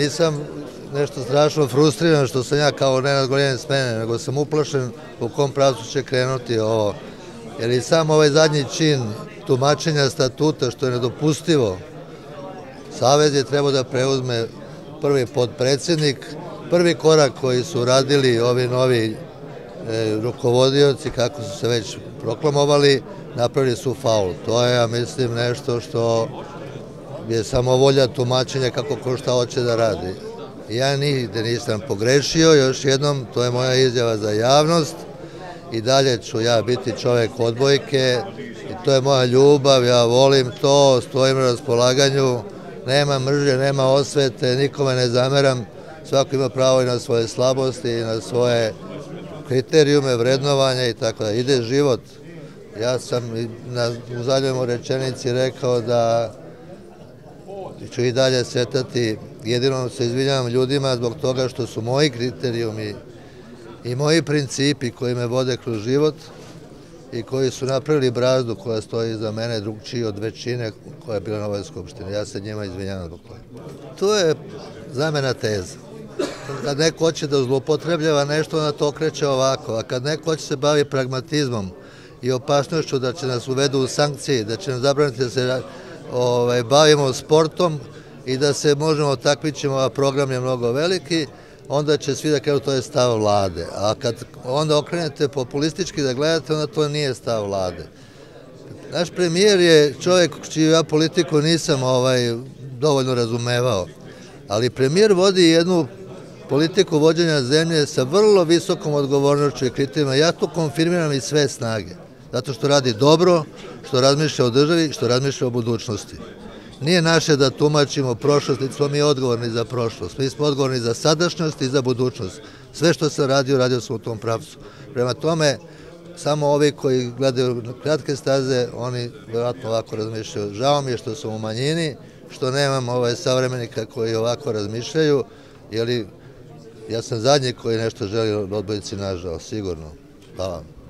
Nisam nešto strašno frustriran što sam ja kao Nenad Goljen smene, nego sam uplašen u kom pravcu će krenuti ovo. Jer i sam ovaj zadnji čin tumačenja statuta, što je nedopustivo, Savez je trebao da preuzme prvi podpredsednik, prvi korak koji su radili ovi novi e, rukovodioci, kako su se već proklamovali, napravili su faul. To je, ja mislim, nešto što je samo volja tumačenja kako ko šta hoće da radi. Ja nigde nisam pogrešio, još jednom, to je moja izjava za javnost i dalje ću ja biti čovek odbojke i to je moja ljubav, ja volim to, stojim na raspolaganju, nema mržnje, nema osvete, nikome ne zameram, svako ima pravo i na svoje slabosti i na svoje kriterijume, vrednovanja i tako da. Ide život. Ja sam na, u zadnjoj rečenici rekao da ću i dalje svetati, jedino se izvinjavam ljudima zbog toga što su moji kriterijumi i moji principi koji me vode kroz život i koji su napravili brazdu koja stoji iza mene drugčiji od većine koja je bila na ovoj skupštini. Ja se njima izvinjavam zbog toga. To je zamena teza. Kad neko hoće da zlopotrebljava nešto, onda to kreće ovako, a kad neko hoće se bavi pragmatizmom i opasnošću da će nas uvedu u sankcije, da će nam zabraniti da se ovaj, bavimo sportom i da se možemo takmićemo, a program je mnogo veliki, onda će svi da kažu to je stav vlade. A kad onda okrenete populistički da gledate, onda to nije stav vlade. Naš premijer je čovjek čiju ja politiku nisam ovaj, dovoljno razumevao, ali premijer vodi jednu politiku vođenja zemlje sa vrlo visokom odgovornošću i kriterijima. Ja to konfirmiram iz sve snage, zato što radi dobro, što razmišlja o državi, što razmišlja o budućnosti. Nije naše da tumačimo prošlost, niti smo mi odgovorni za prošlost. Mi smo odgovorni za sadašnjost i za budućnost. Sve što se radio, radio smo u tom pravcu. Prema tome, samo ovi koji gledaju kratke staze, oni vjerojatno ovako razmišljaju. Žao mi je što sam u manjini, što nemam ove savremenika koji ovako razmišljaju, jer ja sam zadnji koji nešto želi od odbojici nažao, sigurno. Hvala vam.